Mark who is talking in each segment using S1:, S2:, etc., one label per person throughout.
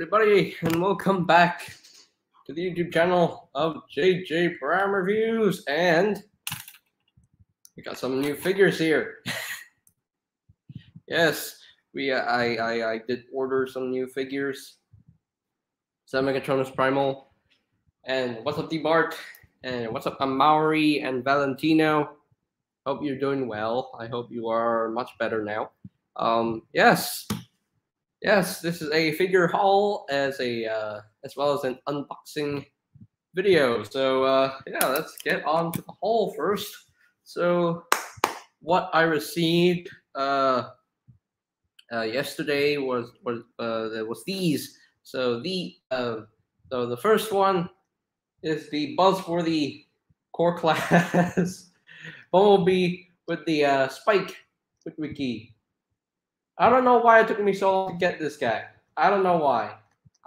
S1: Everybody, and welcome back to the YouTube channel of JJ Prime Reviews. And we got some new figures here. yes, we uh, I, I I did order some new figures. Megatronus Primal, and what's up, D-Bart, and what's up, Amaury and Valentino. Hope you're doing well. I hope you are much better now. Um, yes, yes, this is a figure haul as a uh, as well as an unboxing video. So uh, yeah, let's get on to the haul first. So what I received uh, uh, yesterday was was uh, was these. So the uh, so the first one is the Buzzworthy core class Bumblebee with the uh, spike with wiki. I don't know why it took me so long to get this guy. I don't know why.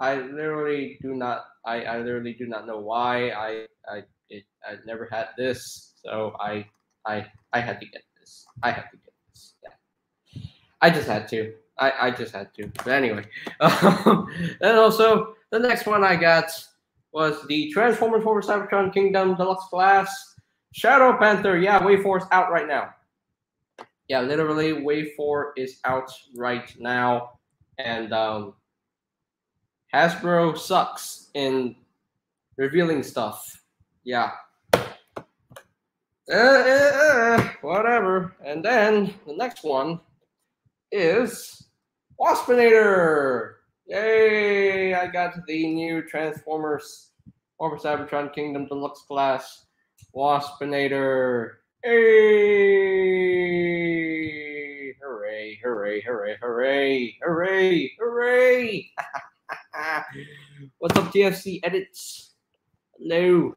S1: I literally do not. I, I literally do not know why. I I it, I never had this, so I I I had to get this. I had to get this. Yeah. I just had to. I, I just had to. But anyway, um, and also the next one I got was the Transformers for Cybertron Kingdom Deluxe Class Shadow Panther. Yeah, Wave Force out right now yeah, literally Wave 4 is out right now. And um, Hasbro sucks in revealing stuff. Yeah. Uh, uh, uh, whatever. And then the next one is Waspinator. Yay! I got the new Transformers Orbit Cybertron Kingdom Deluxe Class Waspinator. Hey! Hooray, hooray, hooray, hooray, hooray, hooray! What's up, TFC Edits? Hello.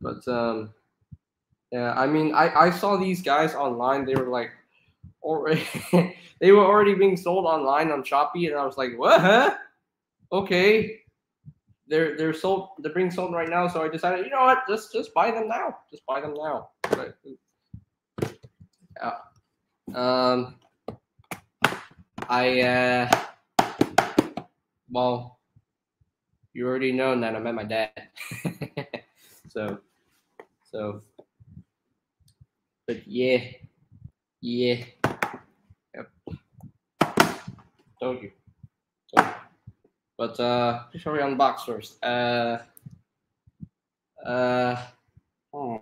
S1: But, um, yeah, I mean, I, I saw these guys online. They were like, already, they were already being sold online on Shopee, and I was like, what? Okay they're they're sold they're being sold right now so i decided you know what just just buy them now just buy them now. But, yeah. Um i uh well you already know that i met my dad. So so but yeah yeah. Yep. You. Told you but uh, before we unbox first, uh, uh, hmm,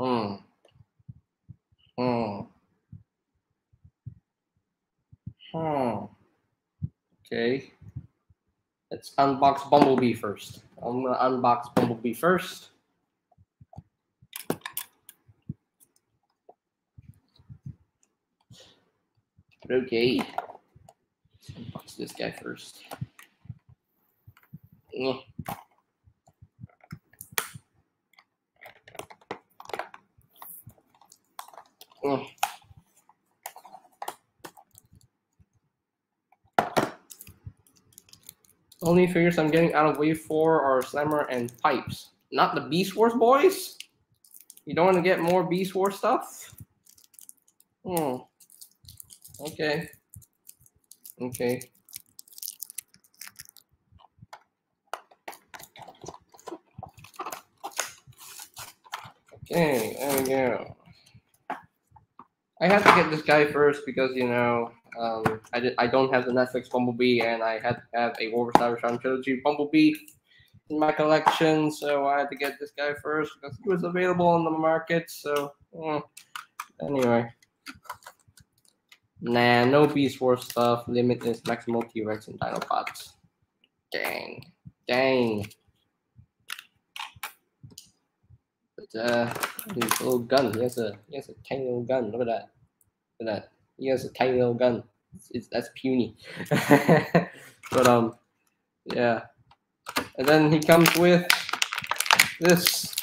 S1: hmm, hmm, hmm. Okay, let's unbox Bumblebee first. I'm gonna unbox Bumblebee first. Okay this guy first. Mm. Mm. Only figures I'm getting out of Wave 4 are Slammer and Pipes. Not the Beast Wars boys? You don't want to get more Beast Wars stuff? Hmm. Okay. Okay. Okay, there we go. I had to get this guy first because you know um, I did, I don't have the Netflix Bumblebee and I had to have a Wolverine Cybertron trilogy Bumblebee in my collection, so I had to get this guy first because he was available on the market. So mm, anyway, nah, no Beast Wars stuff. Limit is Maximal T Rex and Dinobots. Dang, dang. But, uh, his little gun. He has a he has a tiny little gun. Look at that. Look at that. He has a tiny little gun. It's, it's that's puny. but um, yeah. And then he comes with this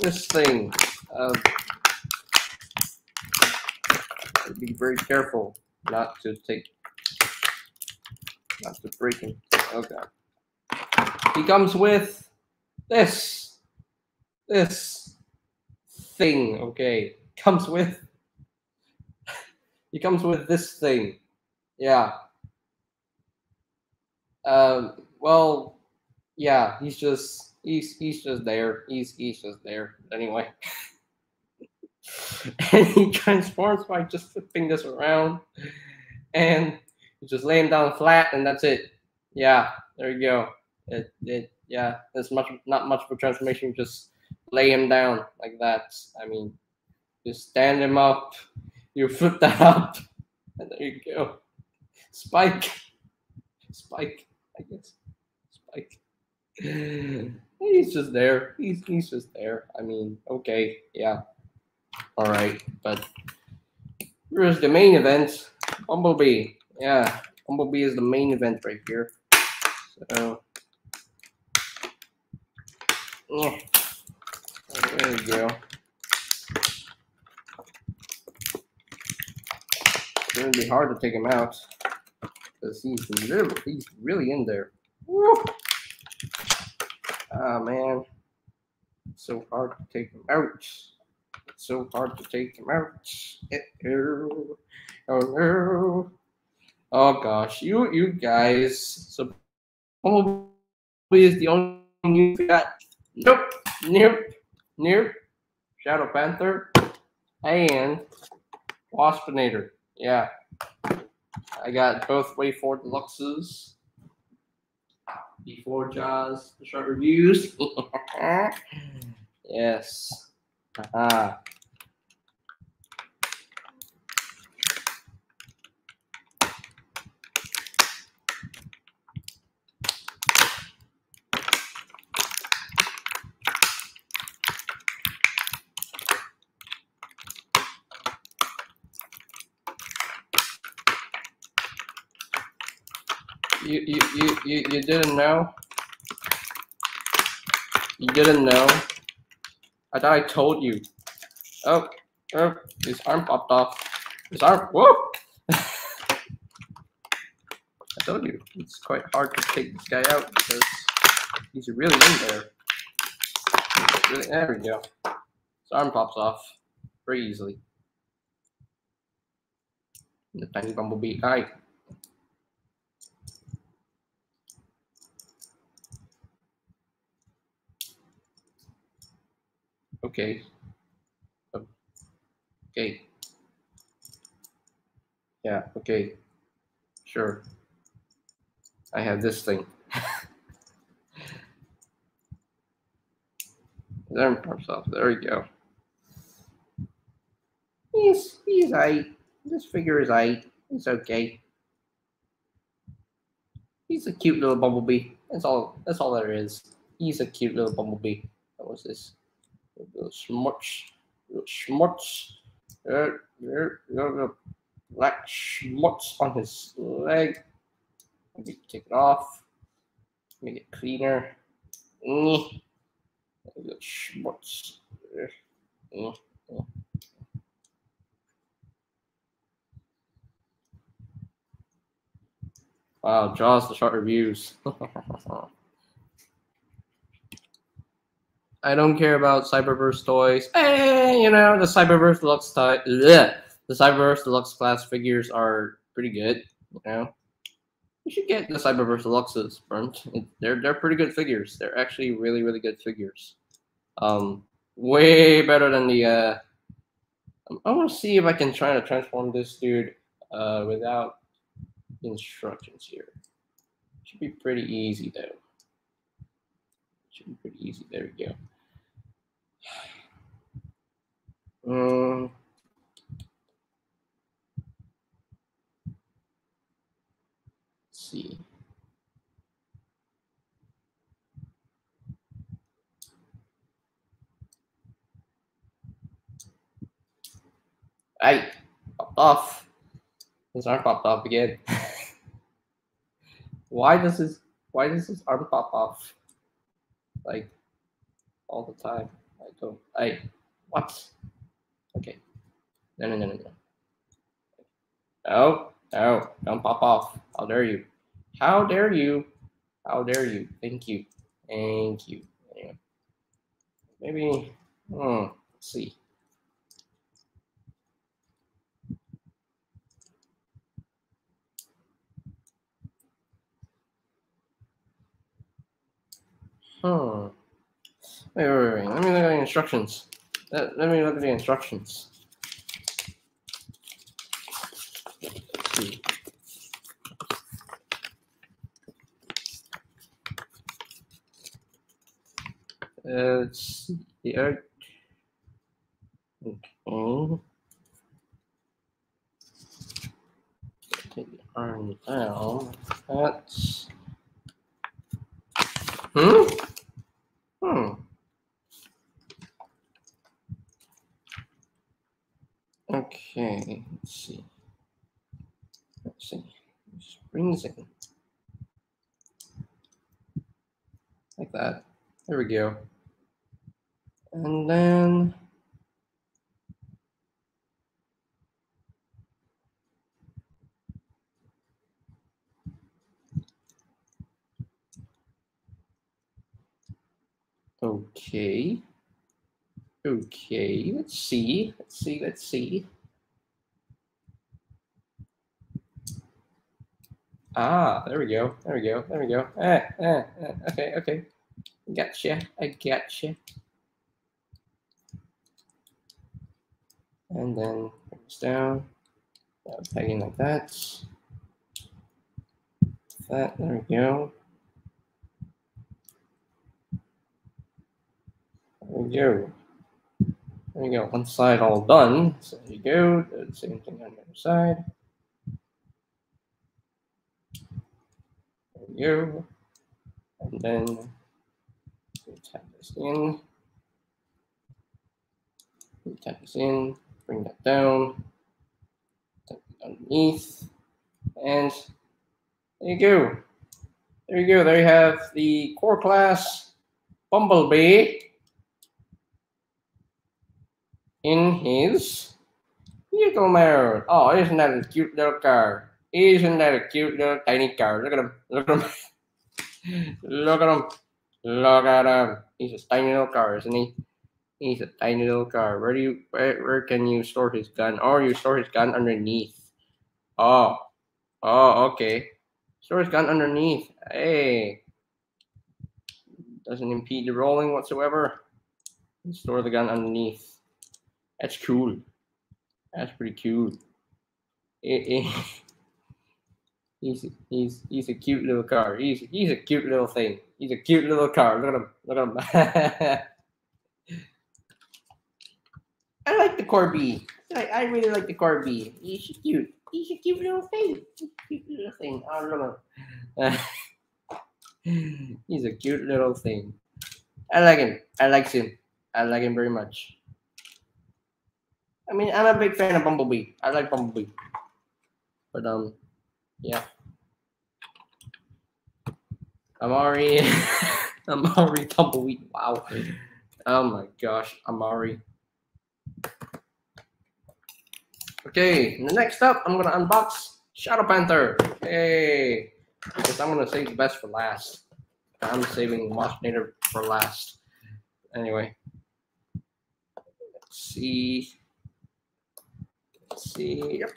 S1: this thing. Uh, be very careful not to take not to break him. Okay. He comes with this this thing, okay, comes with he comes with this thing. Yeah. Um. Well, yeah. He's just he's he's just there. He's he's just there. Anyway. and he transforms by just flipping this around, and you just lay him down flat, and that's it. Yeah, there you go. It it yeah. There's much not much of a transformation. Just lay him down like that. I mean, just stand him up. You flip that up, and there you go. Spike, Spike. I guess Spike. He's just there. He's he's just there. I mean, okay, yeah. All right, but here's the main event. Bumblebee. Yeah, Bumblebee is the main event right here. So, yeah, there you go. It's gonna be hard to take him out because he's really, he's really in there. Woo! Ah man, so hard to take him out. So hard to take him out. Oh, no. Oh gosh, you you guys. So Bumblebee is the only new got. Nope. Nope. Nope. Shadow Panther and Waspinator. Yeah. I got both Wave Four Deluxes before Jaws the short reviews. yes. Ah. You, you, you, you, didn't know? You didn't know? I thought I told you. Oh, oh, his arm popped off. His arm, whoa! I told you, it's quite hard to take this guy out because he's really in there. Really, there we go. His arm pops off very easily. The tiny bumblebee guy. Okay. Okay. Yeah, okay. Sure. I have this thing. there pops off. There we go. He's he's eight. This figure is eight. It's okay. He's a cute little bumblebee. That's all that's all there is. He's a cute little bumblebee. What was this? Schmutz, schmutz, uh, little black schmutz on his leg. Maybe take it off, make it cleaner. Mm. Schmutz. Mm. Mm. Wow, Jaws the short reviews. I don't care about Cyberverse toys. Eh, you know, the Cyberverse Deluxe toy, the Cyberverse Deluxe class figures are pretty good. You know, you should get the Cyberverse Deluxes, Burnt. They're they're pretty good figures. They're actually really really good figures. Um, way better than the. Uh, I want to see if I can try to transform this dude uh, without instructions here. Should be pretty easy though. Should be pretty easy. There we go. Um, see. Hey, popped off. His arm popped off again. why does his why does his arm pop off? Like all the time. So I what? Okay. No no no no no. Oh, no, don't pop off. How dare you? How dare you? How dare you? Thank you. Thank you. Anyway. Maybe hmm, let's see. Hmm. Wait, wait, wait. Let me look at the instructions. Let, let me look at the instructions. Let's see. Here. Okay. Take the arm down. That's. Hmm? Hmm. Okay, let's see. Let's see. Springs in. Like that. There we go. And then Okay. Okay, let's see. Let's see. Let's see. Ah, there we go. There we go. There we go. Eh, eh, eh. Okay, okay. Gotcha. I gotcha. And then bring this down. Pegging like that. That. There we go. There we go. There you go. One side all done. So there you go. The same thing on the other side. There you go. And then we tap this in. We tap this in. Bring that down. Tap underneath. And there you go. There you go. There you have the core class Bumblebee in his vehicle mode. Oh, isn't that a cute little car? Isn't that a cute little tiny car? Look at him. Look at him. Look at him. Look at him. He's a tiny little car, isn't he? He's a tiny little car. Where do you where, where can you store his gun? Or you store his gun underneath. Oh. Oh, okay. Store his gun underneath. Hey. Doesn't impede the rolling whatsoever. Store the gun underneath. That's cool. That's pretty cool. It, it, he's he's he's a cute little car. He's he's a cute little thing. He's a cute little car. Look at him. Look at him. I like the Corby. I, I really like the Corby. He's cute. He's a cute little thing. Cute little thing. I don't know. he's a cute little thing. I like him. I like him. I like him very much. I mean, I'm a big fan of Bumblebee. I like Bumblebee. But um, yeah. Amari, Amari Bumblebee. Wow. Oh my gosh, Amari. Okay, next up, I'm gonna unbox Shadow Panther. Hey, because I'm gonna save the best for last. I'm saving Waspinator for last. Anyway, let's see. Let's see. Yep.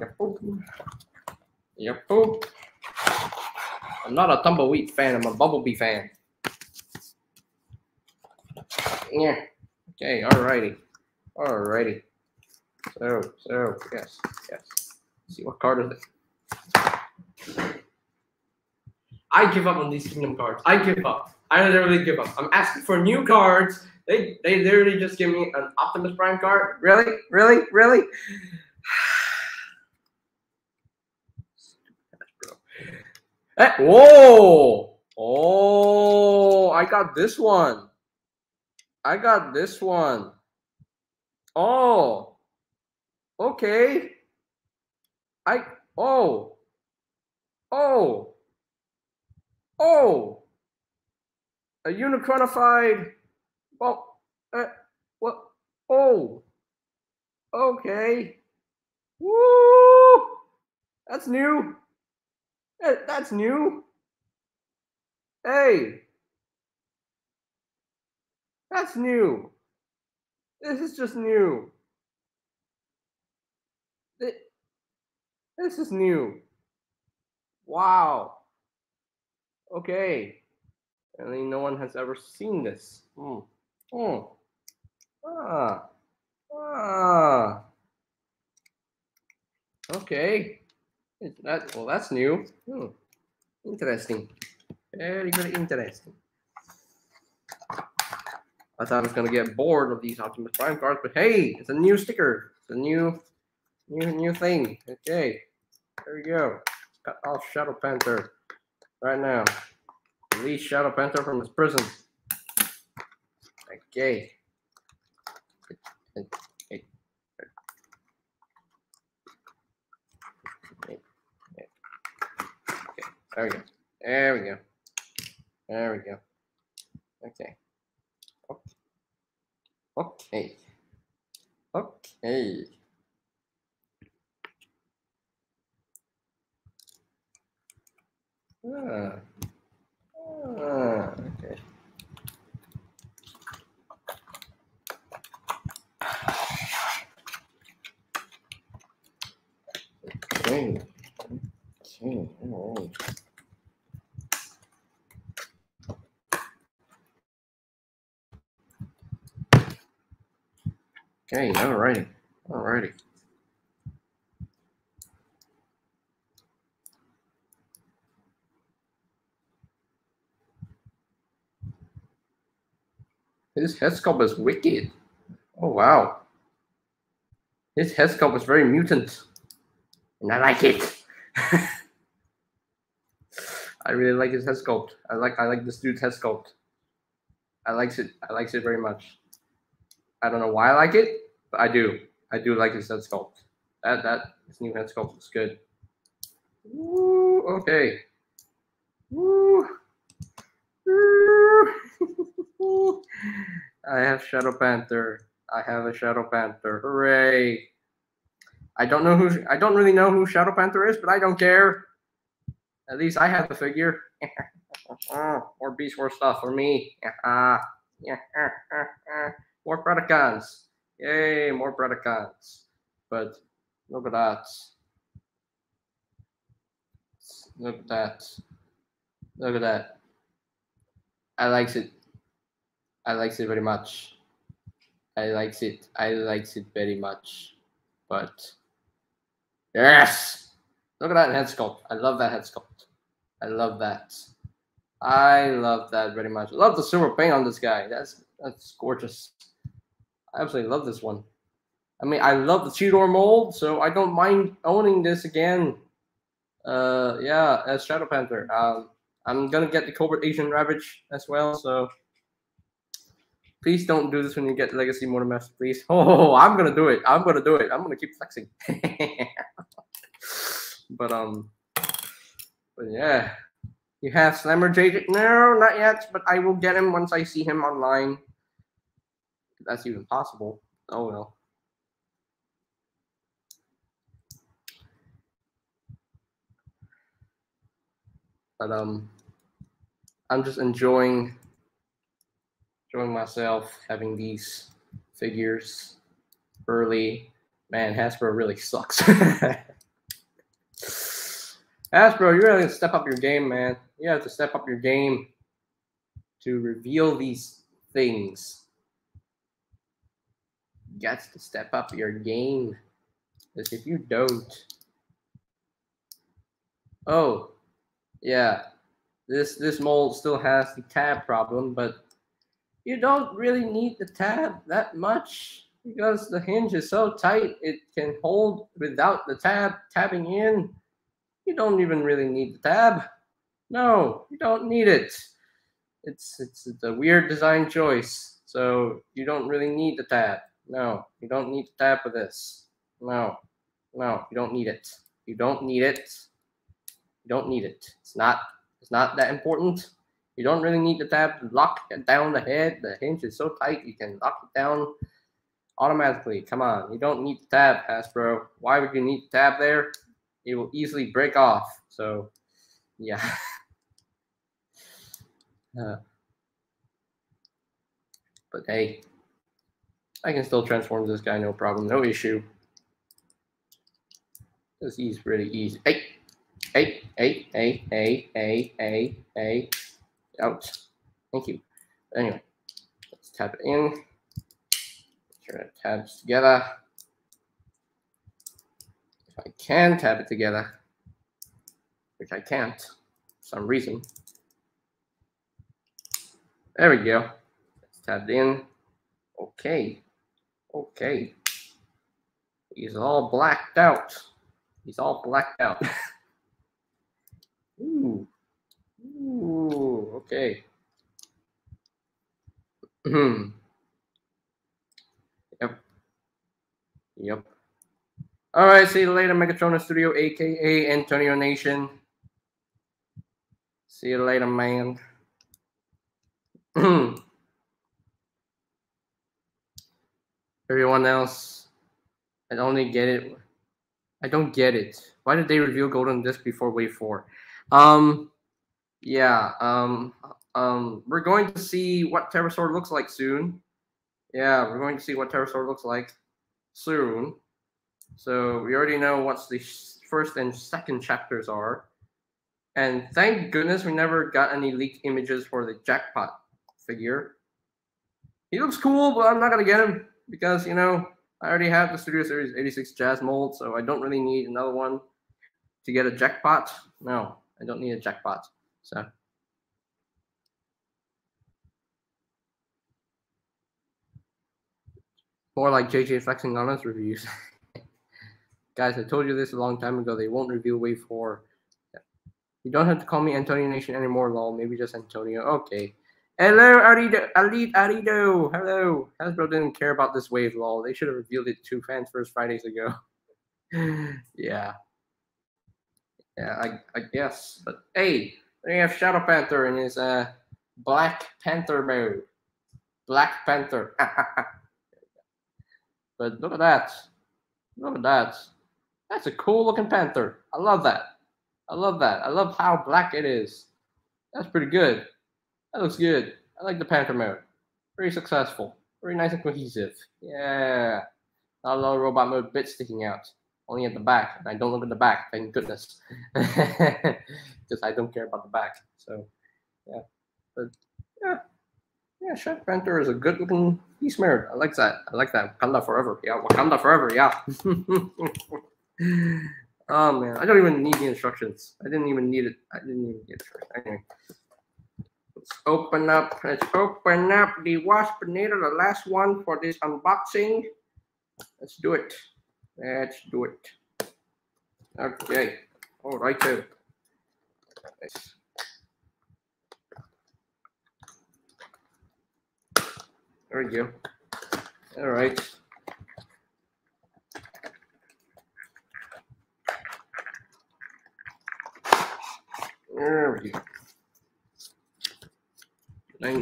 S1: Yep. Yep. I'm not a tumbleweed fan. I'm a bumblebee fan. Yeah. Okay. Alrighty. Alrighty. So, so, yes, yes. Let's see what card is it? I give up on these kingdom cards. I give up. I literally give up. I'm asking for new cards. They they literally just give me an Optimus Prime card. Really? Really? Really? Hey, eh, whoa! Oh, I got this one. I got this one. Oh, okay. I oh oh oh a unicronified. Well, uh, what? Oh, okay. Woo! That's new. Eh, That's new. Hey, that's new. This is just new. Thi- This is new. Wow. Okay. Apparently no one has ever seen this. Hmm. Hmm. Ah. Ah. Okay. That well that's new. Hmm. Interesting. Very, very interesting. I thought I was gonna get bored of these Optimus Prime cards, but hey, it's a new sticker. It's a new, new, new thing. Okay, there we go. Cut off Shadow Panther right now. Release Shadow Panther from his prison. Okay. There we go. There we go. There we go. Okay. Okay. Okay. Ah. Ah, okay. Okay. Okay. All right. Okay, alrighty. Alrighty. His head sculpt is wicked. Oh wow. His head sculpt is very mutant. And I like it. I really like his head sculpt. I like I like this dude's head sculpt. I likes it. I likes it very much. I don't know why I like it, but I do. I do like his head sculpt. That that his new head sculpt looks good. Woo, okay. Woo. Woo. I have Shadow Panther. I have a Shadow Panther. Hooray! I don't know who. I don't really know who Shadow Panther is, but I don't care. At least I have the figure. more Beast Wars stuff for me. Uh, yeah. more Predacons. Yay, more Predacons. But look at that. Look at that. Look at that. I likes it. I likes it very much. I likes it. I likes it very much. But yes, look at that head sculpt. I love that head sculpt. I love that. I love that very much. I love the silver paint on this guy. That's that's gorgeous. I absolutely love this one. I mean, I love the Cheetor mold, so I don't mind owning this again. Uh, yeah, as Shadow Panther. Um, I'm gonna get the Covert Asian Ravage as well. So please don't do this when you get Legacy Motormaster, please. Oh, I'm gonna do it. I'm gonna do it. I'm gonna keep flexing. but um, but yeah, you have Slammer JJ? No, not yet. But I will get him once I see him online that's even possible. Oh well. But um, I'm just enjoying enjoying myself having these figures early. Man, Hasbro really sucks. Hasbro, you really have to step up your game, man. You have to step up your game to reveal these things got to step up your game. Because if you don't, oh, yeah, this this mold still has the tab problem, but you don't really need the tab that much because the hinge is so tight it can hold without the tab tabbing in. You don't even really need the tab. No, you don't need it. It's it's, a weird design choice, so you don't really need the tab. No, you don't need the tab for this. No, no, you don't need it. You don't need it. You don't need it. It's not. It's not that important. You don't really need the tab to lock down the head. The hinge is so tight you can lock it down automatically. Come on, you don't need the tab, Hasbro. Why would you need the tab there? It will easily break off. So, yeah. uh, but hey, I can still transform this guy, no problem, no issue. Because he's really easy. Hey, hey, hey, hey, hey, hey, hey, hey. Out. Thank you. Anyway, let's tab it in. Turn the tabs together. If I can tab it together, which I can't for some reason. There we go. It's tabbed in. Okay. Okay. He's all blacked out. He's all blacked out. Ooh. Ooh, okay. Hmm. yep. Yep. All right, see you later, Megatrona Studio, aka Antonio Nation. See you later, man. Everyone else, I only get it. I don't get it. Why did they reveal Golden Disc before Wave 4? Um, yeah, um, um, we're going to see what Terrorsaur looks like soon. Yeah, we're going to see what Terrorsaur looks like soon. So we already know what the first and second chapters are. And thank goodness we never got any leaked images for the jackpot figure. He looks cool, but I'm not gonna get him because you know I already have the Studio Series 86 Jazz mold, so I don't really need another one to get a jackpot. No, I don't need a jackpot. So more like JJ flexing on us reviews. Guys, I told you this a long time ago. They won't reveal Wave 4. You don't have to call me Antonio Nation anymore, lol. Maybe just Antonio. Okay. Hello, Arido. Elite Arido. Hello. Hasbro didn't care about this wave, lol. They should have revealed it to fans first Fridays ago. yeah. Yeah, I, I guess. But hey, they have Shadow Panther in his uh, Black Panther mode. Black Panther. but look at that. Look at that. That's a cool looking panther. I love that. I love that. I love how black it is. That's pretty good. That looks good. I like the panther mode. Very successful. Very nice and cohesive. Yeah. Not a lot of robot mode bits sticking out. Only at the back. And I don't look at the back, thank goodness. Because I don't care about the back. So yeah. But yeah. Yeah, Chef Panther is a good looking piece mode. I like that. I like that. Wakanda forever. Yeah, Wakanda forever. Yeah. oh man, I don't even need the instructions. I didn't even need it. I didn't even get it. Anyway, let's open up. Let's open up the Waspinator, the last one for this unboxing. Let's do it. Let's do it. Okay. All right. Uh, nice. There we go. All right. There we go.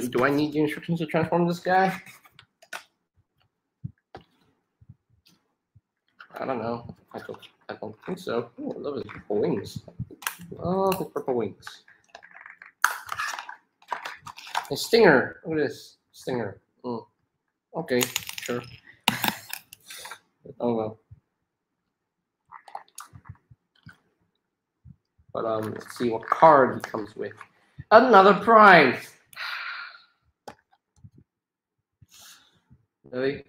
S1: Do I need the instructions to transform this guy? I don't know. I don't, I don't think so. Oh, I love his purple wings. Oh, his purple wings. A stinger. Look at this stinger. Mm. Okay, sure. oh well. But um, let's see what card he comes with. Another prime. Really?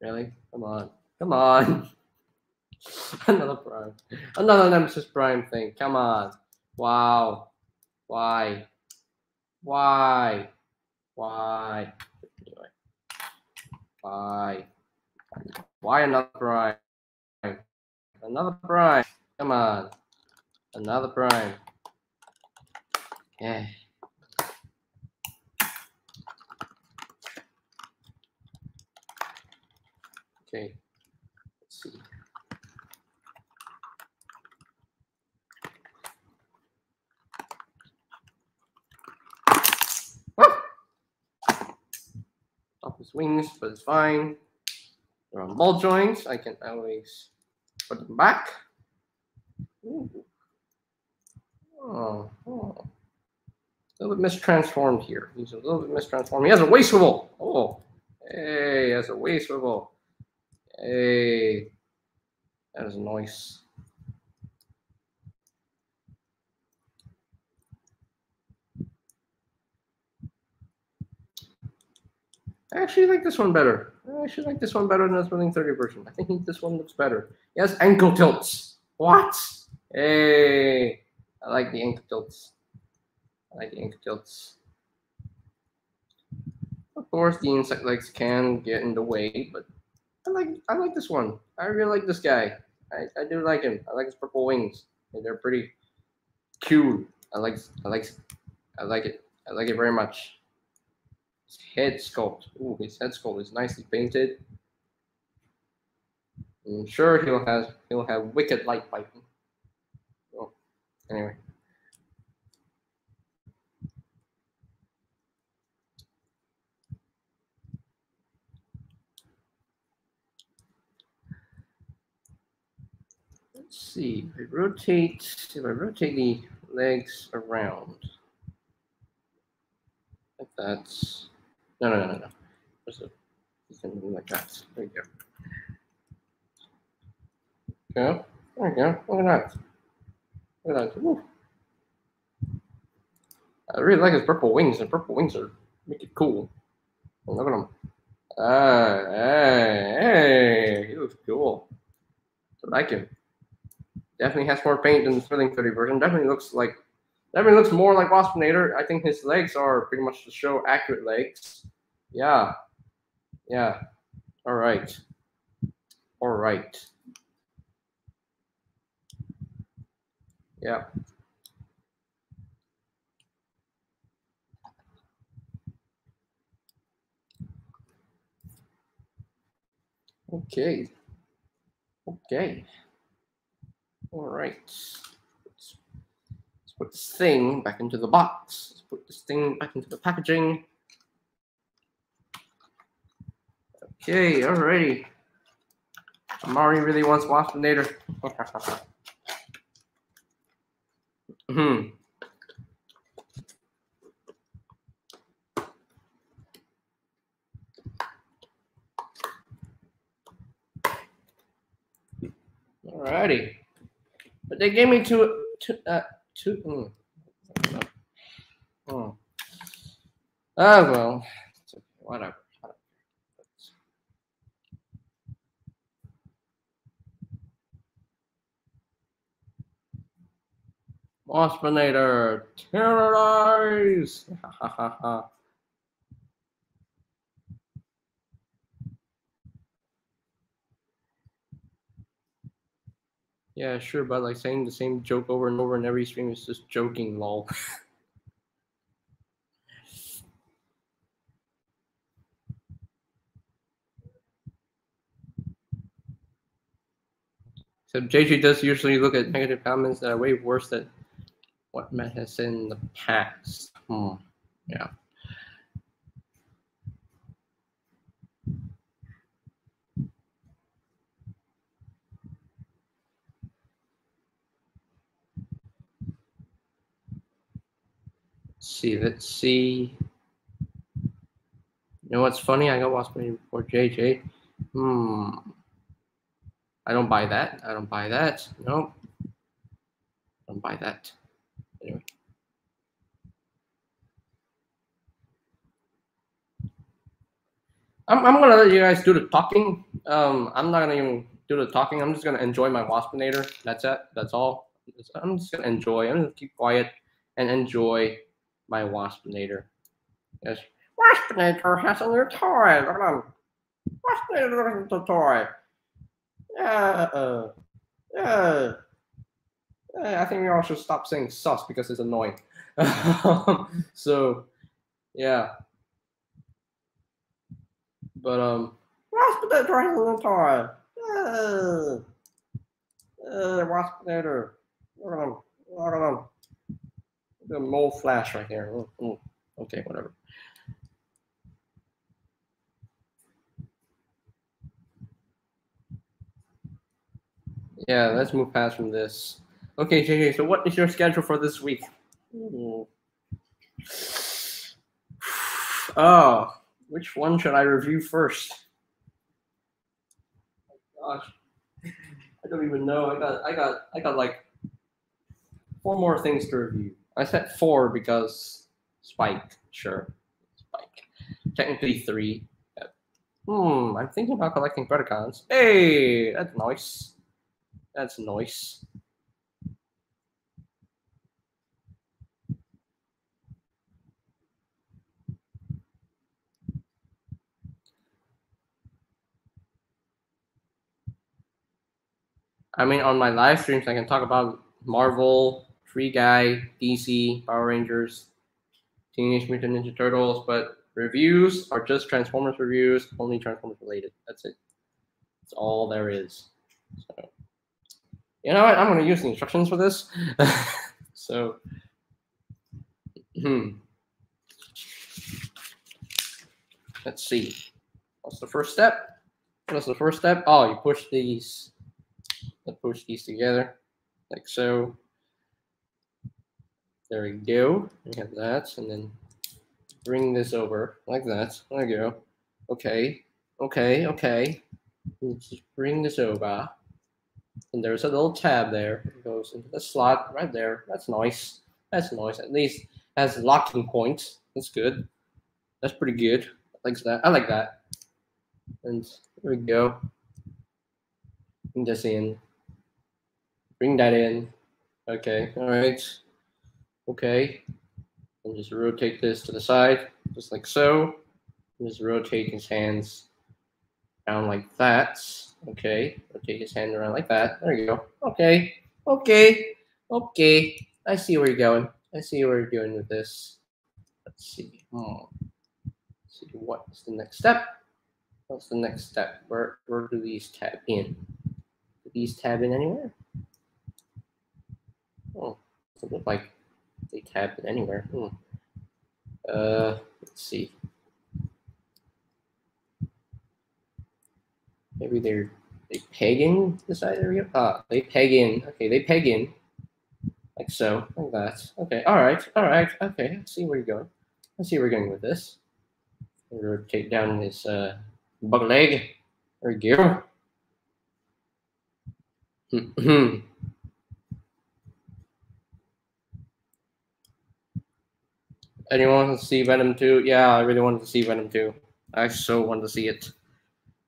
S1: Really? Come on. Come on. Another prime. Another Nemesis Prime thing. Come on. Wow. Why? Why? Why? Anyway. Why? Why another prime? Another prime. Come on. Another prime. Yeah. Okay. Let's see. His wings, but it's fine. They're on ball joints. I can always put them back. Ooh. Oh, oh. A little bit mistransformed here. He's a little bit mistransformed. He has a waist swivel. Oh, hey, he has a waist swivel. Hey, that is nice. I actually like this one better. I actually like this one better than the Thrilling 30 version. I think this one looks better. Yes, ankle tilts. What? Hey, I like the ankle tilts. I like the ankle tilts. Of course, the insect legs can get in the way, but I like I like this one. I really like this guy. I, I do like him. I like his purple wings. They're pretty cute. I like I like I like it. I like it very much. His head sculpt. Ooh, his head sculpt is nicely painted. I'm sure he'll have he'll have wicked light piping. Oh, anyway. Let's see. If I rotate, if I rotate the legs around, like that. No, no, no, no, no. Just can like that. There you go. Okay. There you go. Look at that. Look at that. I really like his purple wings. The purple wings are make it cool. Oh, look at him. Ah, hey, hey, he looks cool. I like him. Definitely has more paint than the Thrilling 30 version. Definitely looks like definitely looks more like Waspinator. I think his legs are pretty much to show accurate legs. Yeah. Yeah. All right. All right. Yeah. Okay. Okay. All right. Put this thing back into the box. Let's put this thing back into the packaging. Okay, alrighty. Amari really wants Waspinator. hmm. Alrighty. But they gave me two, two, uh, two. Mm. Oh. oh well, whatever. Waspinator, terrorize! Ha ha ha. Yeah, sure, but like saying the same joke over and over in every stream is just joking, lol. so JJ does usually look at negative comments that are way worse than what Matt has said in the past. Hmm. Yeah. See. Let's see. You know what's funny? I got Waspinator before JJ. Hmm. I don't buy that. I don't buy that. Nope. Don't buy that. Anyway. I'm, I'm gonna let you guys do the talking. Um, I'm not gonna even do the talking. I'm just gonna enjoy my Waspinator. That's it. That's all. I'm just gonna enjoy. I'm gonna keep quiet and enjoy my Waspinator. Yes, Waspinator has a new toy. Waspinator has a toy. Yeah, uh, yeah. I think we all should stop saying sus because it's annoying. so, yeah. But um, Waspinator has a new toy. Yeah. Uh, Waspinator. Look at him. Look at him the mole flash right here. Okay, whatever. Yeah, let's move past from this. Okay, JJ, so what is your schedule for this week? Ooh. Oh, which one should I review first? Oh gosh, I don't even know. I got, I got, I got like four more things to review. I said four because Spike, sure. Spike. Technically three. Hmm, I'm thinking about collecting Predacons. Hey, that's nice. That's nice. I mean, on my live streams, I can talk about Marvel, Free Guy, DC, Power Rangers, Teenage Mutant Ninja Turtles, but reviews are just Transformers reviews, only Transformers related. That's it. That's all there is. So, you know what? I'm going to use the instructions for this. so, hmm. Let's see. What's the first step? What's the first step? Oh, you push these Let's push these together like so. There we go. We have that, and then bring this over like that. There we go. Okay, okay, okay. Let's just bring this over. And there's a little tab there. It goes into the slot right there. That's nice. That's nice. At least has locking points. That's good. That's pretty good. I like that. I like that. And there we go. Bring this in bring that in. Okay, all right. Okay, and just rotate this to the side, just like so. And just rotate his hands down like that. Okay, rotate his hand around like that. There you go. Okay, okay, okay. I see where you're going. I see where you're going with this. Let's see. Hmm. Let's see what's the next step. What's the next step? Where where do these tab in? Do these tab in anywhere? Oh, doesn't look like they tabbed it anywhere. Hmm. Uh, let's see. Maybe they're they peg in side area. Ah, they peg in. Okay, they peg in. Like so, like that. Okay, all right, all right. Okay, I see where you're going. I see where you're going with this. Rotate down this uh, bug leg. or we go. Hmm. Anyone want to see Venom 2? Yeah, I really wanted to see Venom 2. I so want to see it.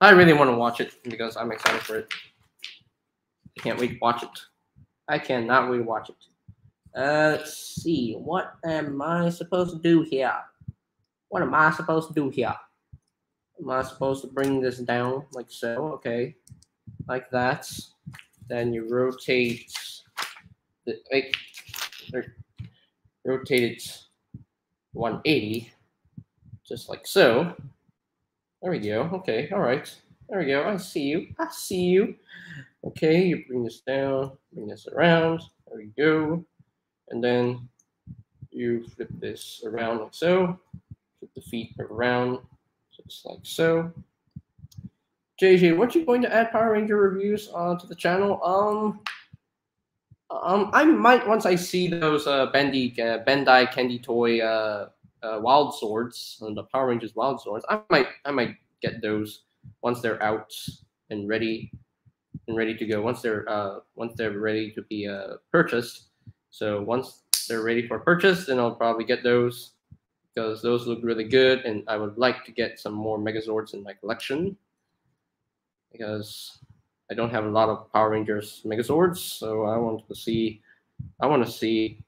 S1: I really want to watch it because I'm excited for it. I can't wait to watch it. I cannot wait to watch it. Uh, let's see. What am I supposed to do here? What am I supposed to do here? Am I supposed to bring this down like so? Okay. Like that. Then you rotate the wait, rotate it 180, just like so. There we go. Okay, all right. There we go. I see you. I see you. Okay, you bring this down, bring this around. There we go. And then you flip this around like so. Flip the feet around just like so. JJ, what you going to add Power Ranger reviews uh, to the channel? Um, um, I might once I see those uh, Bendy uh, Bandai Candy Toy uh, uh, Wild Swords, and the Power Rangers Wild Swords. I might I might get those once they're out and ready and ready to go. Once they're uh, once they're ready to be uh, purchased. So once they're ready for purchase, then I'll probably get those because those look really good, and I would like to get some more Megazords in my collection because I don't have a lot of Power Rangers Megazords, so I want to see I want to see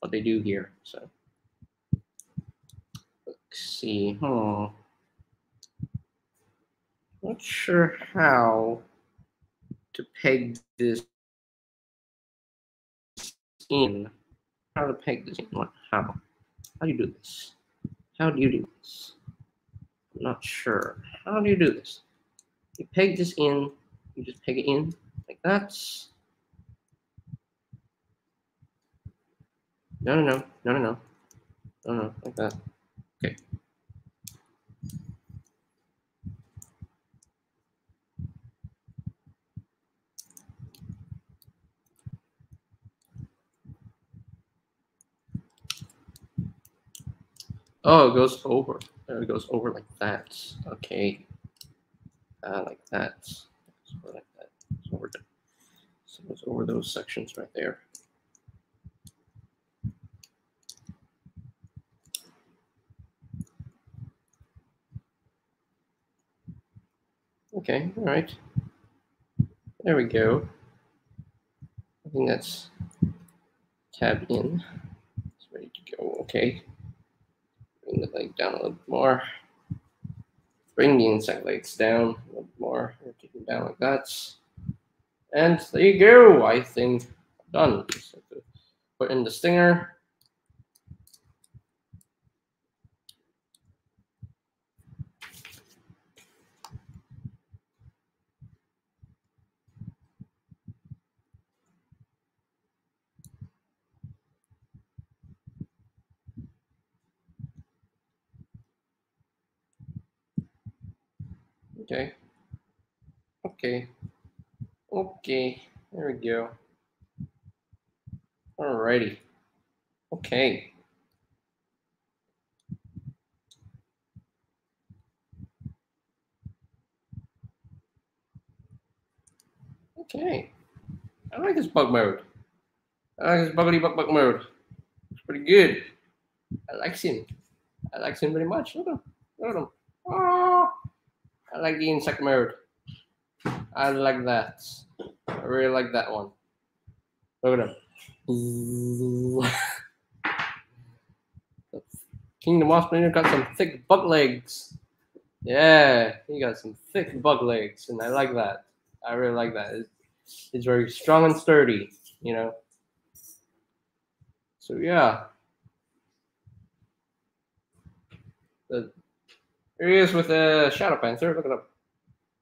S1: what they do here. So let's see. Hmm. Not sure how to peg this in. How to peg this in? What? How? How do you do this? How do you do this? I'm not sure. How do you do this? You peg this in you just peg it in like that. No, no, no, no, no, no, no, no, like that. Okay. Oh, it goes over. It goes over like that. Okay. Uh, like that like that. So over, so it's over those sections right there. Okay, all right. There we go. I think that's tab in. It's ready to go. Okay. Bring the leg down a little more. Bring the inside legs down a little more. Down like that. And there you go. I think done. Just put in the stinger. Okay. Okay. Okay. There we go. Alrighty. Okay. Okay. I like this bug mode. I like this buggity bug bug mode. It's pretty good. I like him. I like him very much. Look at him. Look at him. Oh, I like the insect mode. I like that. I really like that one. Look at him. Kingdom Waspinator got some thick bug legs. Yeah, he got some thick bug legs, and I like that. I really like that. It's, it's very strong and sturdy, you know. So yeah. The, here he is with a Shadow Panther. Look at them.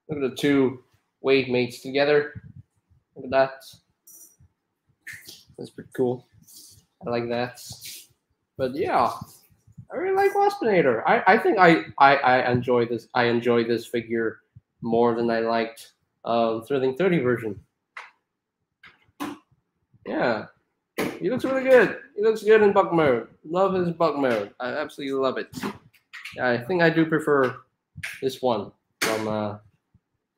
S1: Look at the two wave mates together. Look at that. That's pretty cool. I like that. But yeah, I really like Waspinator. I, I think I, I I enjoy this. I enjoy this figure more than I liked um Thrilling 30 version. Yeah. He looks really good. He looks good in buck mode. Love his buck mode. I absolutely love it. I think I do prefer this one from uh,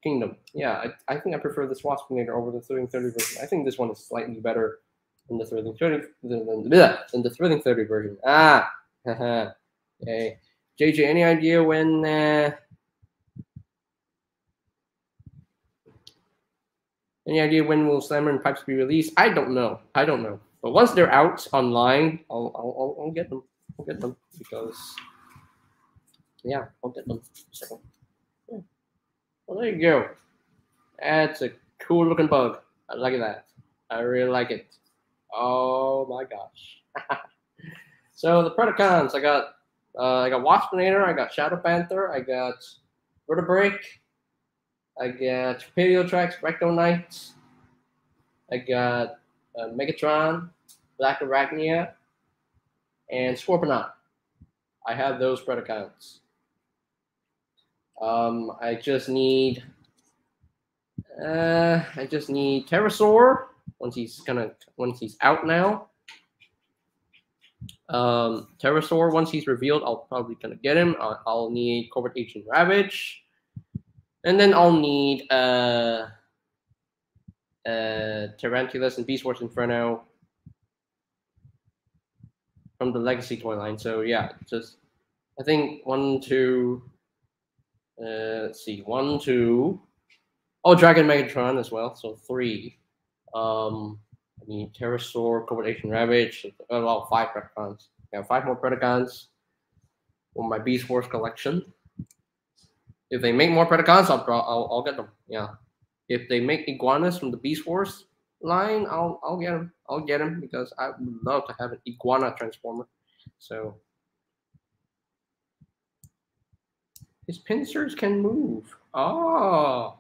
S1: Kingdom. Yeah, I, I think I prefer the Waspinator over the Thrilling 30 version. I think this one is slightly better than the Thrilling 30 than, than, than the Thrilling 30 version. Ah, okay. JJ, any idea when uh, any idea when will Slammer and Pipes be released? I don't know. I don't know. But once they're out online, I'll I'll, I'll, I'll get them. I'll get them because yeah, I'll get them. Yeah. Well, there you go. That's a cool looking bug. I like that. I really like it. Oh my gosh. so the Predacons, I got uh, I got Waspinator, I got Shadow Panther, I got Vertebrake, I got Paleotrax, Recto Knight, I got uh, Megatron, Black Arachnia, and Scorponok. I have those Predacons. Um, I just need uh, I just need Terrorsaur once he's gonna once he's out now. Um, Terrorsaur once he's revealed, I'll probably gonna get him. I'll, I'll need Covert Agent Ravage, and then I'll need uh, uh, Tarantulas and Beast Wars Inferno from the Legacy toy line. So yeah, just I think one, two, uh, let's see, one, two. Oh, Dragon Megatron as well. So three. Um, I mean, Terrorsaur, Agent Ravage. Uh, well, five Predacons. Yeah, five more Predacons for my Beast Wars collection. If they make more Predacons, I'll, I'll I'll get them. Yeah. If they make Iguanus from the Beast Wars line, I'll I'll get them. I'll get them because I would love to have an iguana transformer. So his pincers can move. Oh,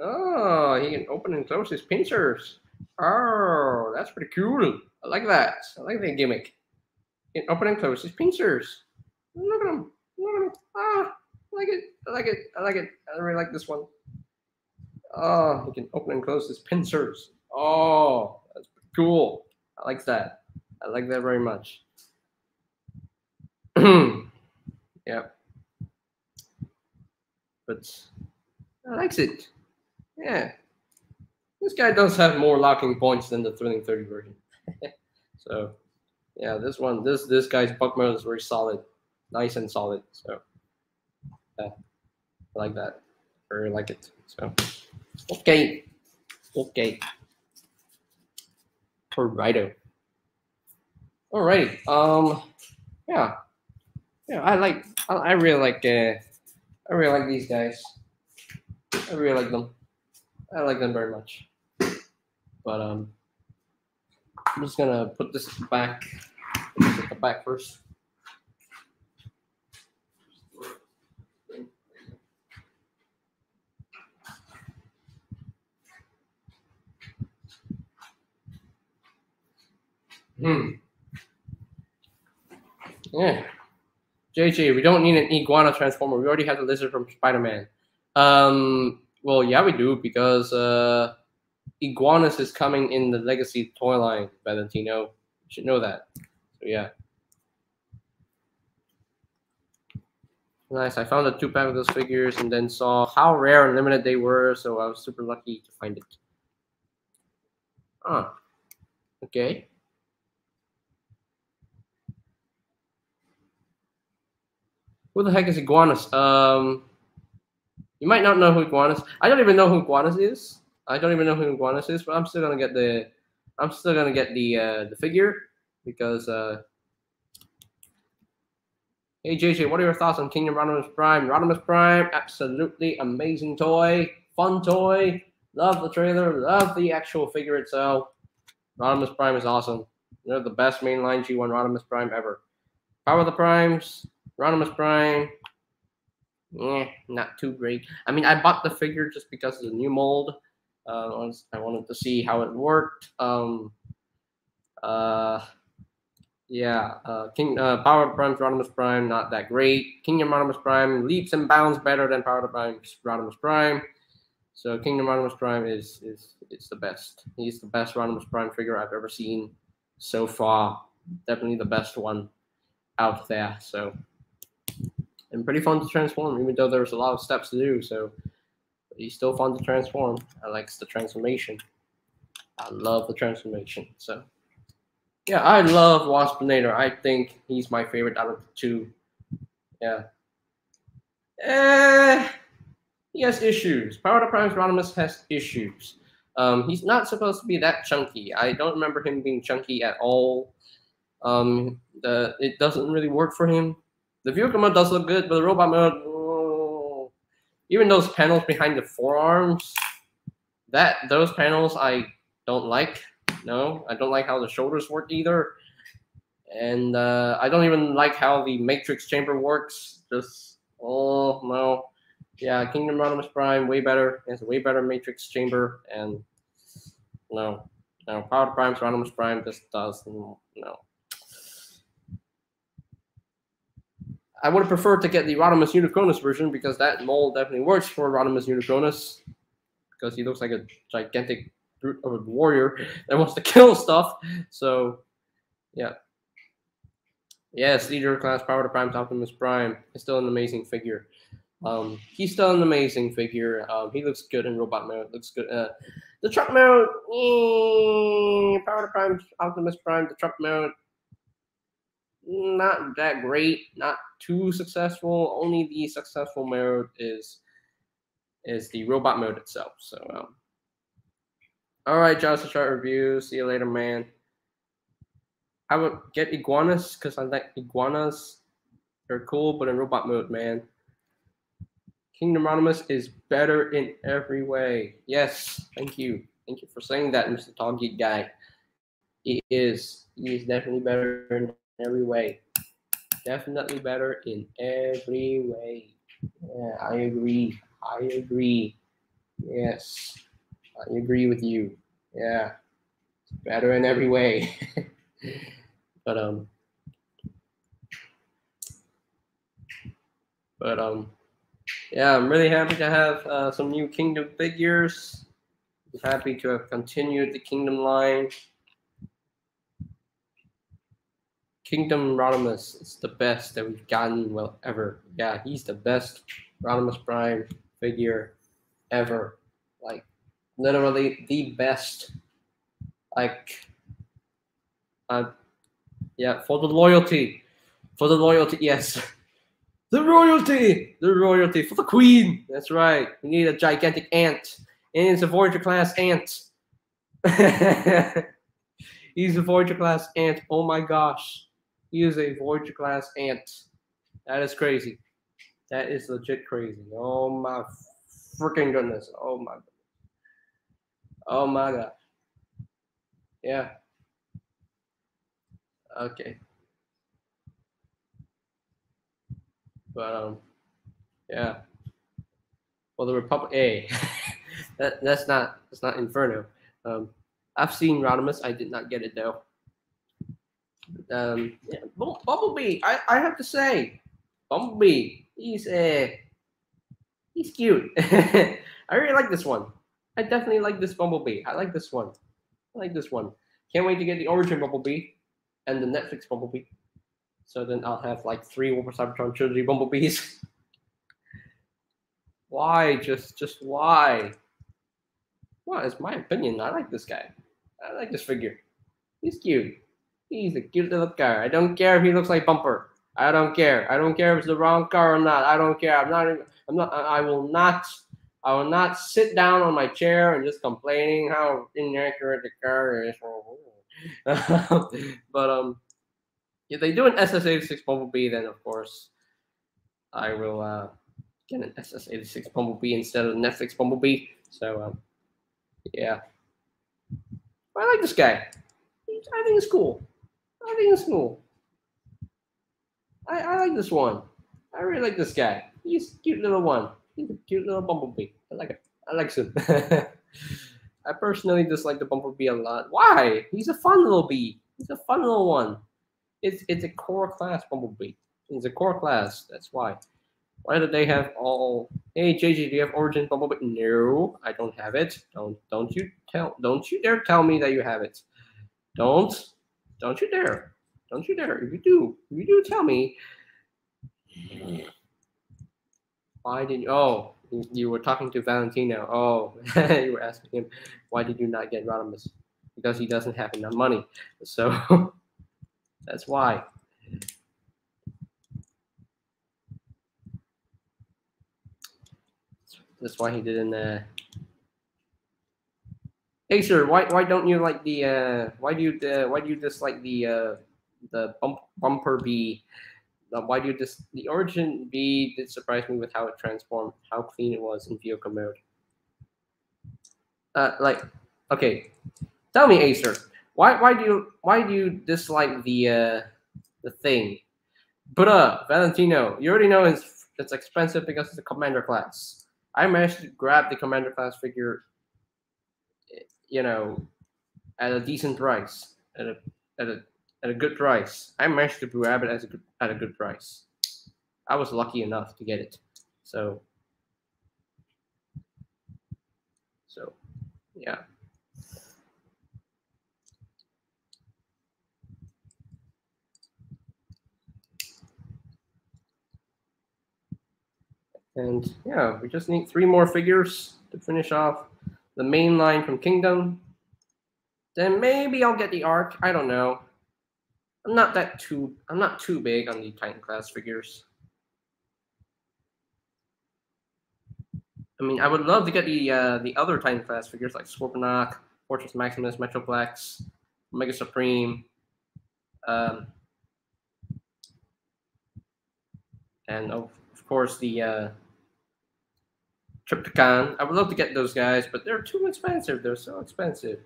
S1: oh, he can open and close his pincers. Oh, that's pretty cool. I like that. I like that gimmick. He can open and close his pincers. Look at him. Look at him. Ah, I like it. I like it. I like it. I really like this one. Oh, he can open and close his pincers. Oh, that's cool. I like that. I like that very much. yeah. But I likes it. Yeah. This guy does have more locking points than the Thrilling 30 version. so yeah, this one, this this guy's buck mode is very solid. Nice and solid. So yeah. I like that. Really like it. So, okay, okay. Alrighto. Alrighty. Um, yeah, yeah. I like. I, I really like. Uh, I really like these guys. I really like them. I like them very much. But um, I'm just gonna put this back. Put it back first. Hmm. Yeah. JJ, we don't need an iguana transformer. We already have the lizard from Spider-Man. Um, well, yeah, we do because uh, Iguanus is coming in the Legacy toy line, Valentino. You should know that. So yeah. Nice. I found a two pack of those figures and then saw how rare and limited they were, so I was super lucky to find it. Ah. Okay. Who the heck is Iguanus? Um, you might not know who Iguanus. I don't even know who Iguanus is. I don't even know who Iguanus is, but I'm still gonna get the. I'm still gonna get the uh, the figure because. Uh, hey JJ, what are your thoughts on Kingdom Rodimus Prime? Rodimus Prime, absolutely amazing toy, fun toy. Love the trailer, love the actual figure itself. Rodimus Prime is awesome. They're the best mainline G1 Rodimus Prime ever. Power of the Primes, Rodimus Prime, yeah, not too great. I mean, I bought the figure just because it's a new mold. Uh, I wanted to see how it worked. Um, uh, yeah, uh, King uh, Power Prime Rodimus Prime not that great. Kingdom Rodimus Prime leaps and bounds better than Power Prime Rodimus Prime. So Kingdom Rodimus Prime is is is the best. He's the best Rodimus Prime figure I've ever seen so far. Definitely the best one out there. So and pretty fun to transform, even though there's a lot of steps to do. So he's still fun to transform. I likes the transformation. I love the transformation. So yeah, I love Waspinator. I think he's my favorite out of the two. Yeah. Eh, he has issues. Power to Prime's Rodimus has issues. Um, he's not supposed to be that chunky. I don't remember him being chunky at all. Um, the, it doesn't really work for him. The vehicle mode does look good, but the robot mode, oh, even those panels behind the forearms, that those panels I don't like. No, I don't like how the shoulders work either, and uh, I don't even like how the matrix chamber works. Just oh no, yeah, Kingdom Rodimus Prime way better. It's a way better matrix chamber, and no, no, Power Prime's Rodimus Prime just does no. I would have preferred to get the Rodimus Unicronus version because that mold definitely works for Rodimus Unicronus because he looks like a gigantic brute of a warrior that wants to kill stuff. So, yeah. Yes, leader class power to Prime Optimus Prime is still an amazing figure. Um, he's still an amazing figure. Um, he looks good in robot mode. Looks good. Uh, the truck mode, eh, power to Prime Optimus Prime. The truck mode not that great, not too successful. Only the successful mode is is the robot mode itself. So, um, all right, Johnson Chart review. See you later, man. I would get iguanas because I like iguanas. They're cool, but in robot mode, man. Kingdom Rodimus is better in every way. Yes, thank you. Thank you for saying that, Mr. Tall Geek Guy. He is. He is definitely better in every way. Definitely better in every way. Yeah, I agree. I agree. Yes, I agree with you. Yeah, better in every way. but um, but um, yeah, I'm really happy to have uh, some new Kingdom figures. I'm happy to have continued the Kingdom line. Kingdom Rodimus is the best that we've gotten well ever. Yeah, he's the best Rodimus Prime figure ever. Like literally the best. Like uh yeah, for the loyalty. For the loyalty, yes. The royalty! The royalty for the queen! That's right. We need a gigantic ant. And it's a Voyager class ant. He's a Voyager class ant. Oh my gosh. He is a Voyager class ant. That is crazy. That is legit crazy. Oh my freaking goodness. Oh my Oh my god. Yeah. Okay. But um yeah. Well the Republic A. that that's not that's not Inferno. Um I've seen Rodimus. I did not get it though. Um, yeah, Bumblebee. I, I have to say, Bumblebee. He's uh, he's cute. I really like this one. I definitely like this Bumblebee. I like this one. I like this one. Can't wait to get the origin Bumblebee and the Netflix Bumblebee. So then I'll have like three War Cybertron trilogy Bumblebees. why? Just just why? Well, it's my opinion. I like this guy. I like this figure. He's cute. He's a cute little car. I don't care if he looks like Bumper. I don't care. I don't care if it's the wrong car or not. I don't care. I'm not. I'm not. I will not. I will not sit down on my chair and just complaining how inaccurate the car is. but um, if they do an SS86 Bumblebee, then of course I will uh, get an SS86 Bumblebee instead of Netflix Bumblebee. So um, yeah. I like this guy. I think it's cool. I think it's cool. I, I like this one. I really like this guy. He's a cute little one. He's a cute little bumblebee. I like it. I like him. I personally dislike the bumblebee a lot. Why? He's a fun little bee. He's a fun little one. It's it's a core class bumblebee. It's a core class. That's why. Why do they have all? Hey JJ, do you have Origin Bumblebee? No, I don't have it. Don't don't you tell don't you dare tell me that you have it. Don't don't you dare. Don't you dare. If you do, if you do tell me. Why did you oh you were talking to Valentino. Oh you were asking him why did you not get Rodimus? Because he doesn't have enough money. So that's why. That's why he didn't. Uh... Hey, sir, why why don't you like the uh, why do you uh, why do you dislike the uh, the bump, bumper? Uh, why do you just the origin bee did surprise me with how it transformed, how clean it was in vehicle mode. Uh, like, okay, tell me, Acer, why why do you why do you dislike the uh, the thing? Bruh, Valentino, you already know it's it's expensive because it's a commander class. I managed to grab the commander class figure, you know, at a decent price, at a at a at a good price. I managed to grab it as a good, at a good price. I was lucky enough to get it. So, so, yeah. And yeah, we just need three more figures to finish off the main line from Kingdom. Then maybe I'll get the Ark. I don't know. I'm not that too. I'm not too big on the Titan class figures. I mean, I would love to get the uh, the other Titan class figures like Scorponok, Fortress Maximus, Metroplex, Omega Supreme, um, and of course the uh, Trypticon. I would love to get those guys, but they're too expensive. They're so expensive.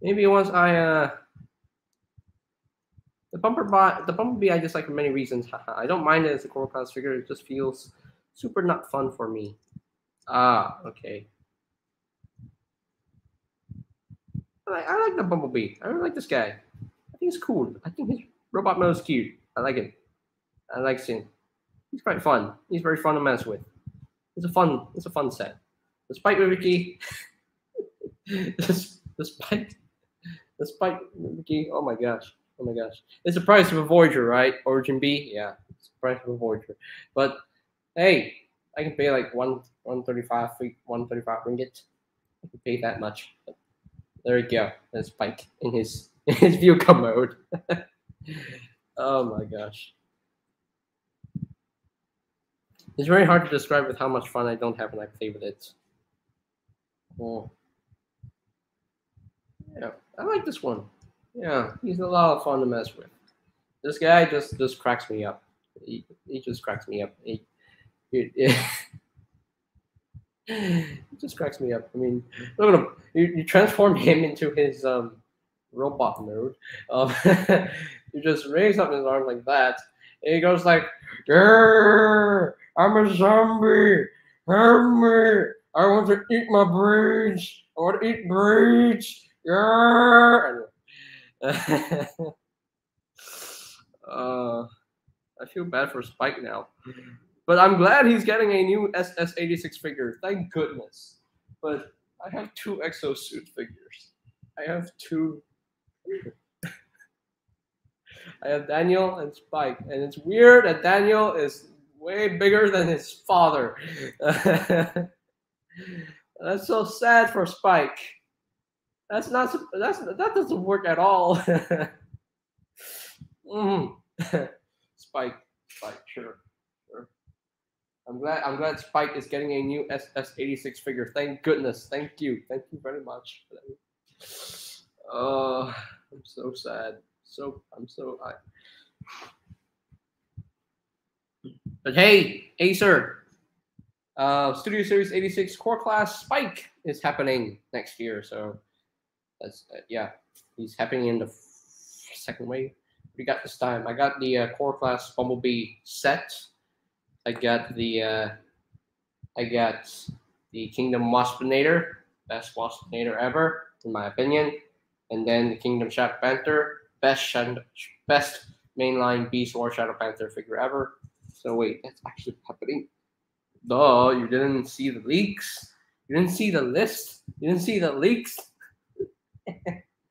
S1: Maybe once I uh the bumper bot the bumblebee I just like for many reasons. I don't mind it as a core class figure. It just feels super not fun for me. Ah, okay. I like, I like the bumblebee. I really like this guy. I think he's cool. I think his robot mode is cute. I like it. I like him. He's quite fun. He's very fun to mess with. It's a fun. It's a fun set. The Spike Witwicky. the, the Spike. The Spike Witwicky. Oh my gosh. Oh my gosh. It's the price of a Voyager, right? Origin B. Yeah. It's the price of a Voyager. But hey, I can pay like one one thirty five one thirty five ringgit. I can pay that much. But there you go. There's Spike in his in his vehicle mode. oh my gosh. It's very hard to describe with how much fun I don't have when I play with it. Oh. Yeah, I like this one. Yeah, he's a lot of fun to mess with. This guy just just cracks me up. He, he just cracks me up. He, he, he just cracks me up. I mean, look at him. You, you transform him into his um, robot mode. Um, you just raise up his arm like that, and he goes like, "Grrr, I'm a zombie. Help me! I want to eat my brains. I want to eat brains. Yeah." uh, I feel bad for Spike now. But I'm glad he's getting a new SS86 figure. Thank goodness. But I have two exosuit figures. I have two. I have Daniel and Spike. And it's weird that Daniel is way bigger than his father. That's so sad for Spike. That's not that's that doesn't work at all. mm. Spike, Spike, sure. I'm glad I'm glad Spike is getting a new SS86 figure. Thank goodness. Thank you. Thank you very much. Oh, I'm so sad. So I'm so I But hey, Acer, uh, Studio Series 86 Core Class Spike is happening next year. So that's uh, yeah, he's happening in the second wave. We got this time. I got the uh, Core Class Bumblebee set I got the uh, I got the Kingdom Waspinator, best Waspinator ever, in my opinion. And then the Kingdom Shadow Panther, best best mainline Beast Wars Shadow Panther figure ever. So wait, that's actually happening. Duh, you didn't see the leaks. You didn't see the list. You didn't see the leaks.